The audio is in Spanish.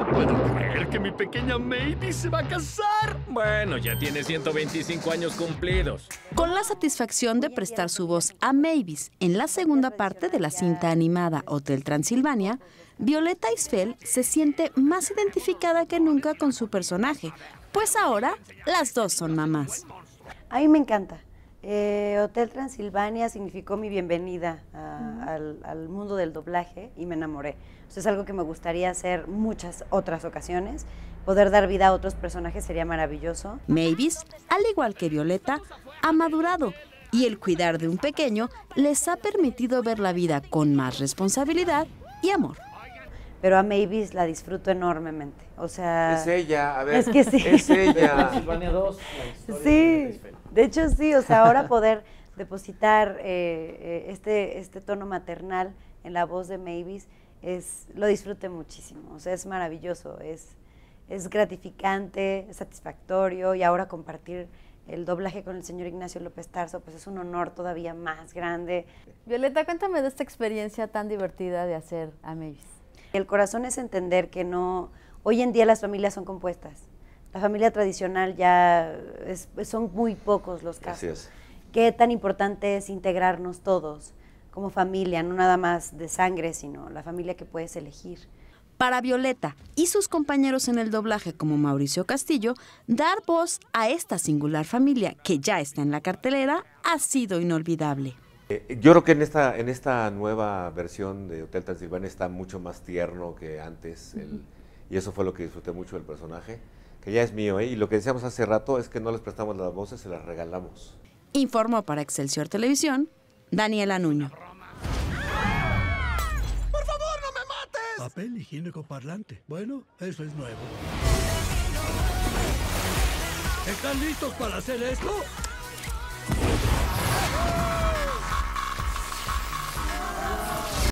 No puedo creer que mi pequeña Maybe se va a casar. Bueno, ya tiene 125 años cumplidos. Con la satisfacción de prestar su voz a Mavis en la segunda parte de la cinta animada Hotel Transilvania, Violeta Isfel se siente más identificada que nunca con su personaje, pues ahora las dos son mamás. A mí me encanta. Eh, Hotel Transilvania significó mi bienvenida a- al, al mundo del doblaje y me enamoré. O sea, es algo que me gustaría hacer muchas otras ocasiones. Poder dar vida a otros personajes sería maravilloso. Mavis, al igual que Violeta, ha madurado y el cuidar de un pequeño les ha permitido ver la vida con más responsabilidad y amor. Pero a Mavis la disfruto enormemente. O sea, Es ella, a ver. Es que sí. Es ella. Transilvania 2, la Sí. De hecho sí, o sea, ahora poder depositar eh, eh, este, este tono maternal en la voz de Mavis, es, lo disfruté muchísimo, o sea, es maravilloso, es, es gratificante, es satisfactorio y ahora compartir el doblaje con el señor Ignacio López Tarso, pues es un honor todavía más grande. Violeta, cuéntame de esta experiencia tan divertida de hacer a Mavis. El corazón es entender que no, hoy en día las familias son compuestas. La familia tradicional ya es- son muy pocos los casos. Así es. Qué tan importante es integrarnos todos como familia, no nada más de sangre, sino la familia que puedes elegir. Para Violeta y sus compañeros en el doblaje como Mauricio Castillo, dar voz a esta singular familia que ya está en la cartelera ha sido inolvidable. Eh, Yo creo que en esta, en esta nueva versión de Hotel Transilvania está mucho más tierno que antes. el- y eso fue lo que disfruté mucho del personaje, que ya es mío. ¿eh? Y lo que decíamos hace rato es que no les prestamos las voces, se las regalamos. Informó para Excelsior Televisión Daniela Nuño. Papel higiénico parlante. Bueno, eso es nuevo. ¿Están listos para hacer esto?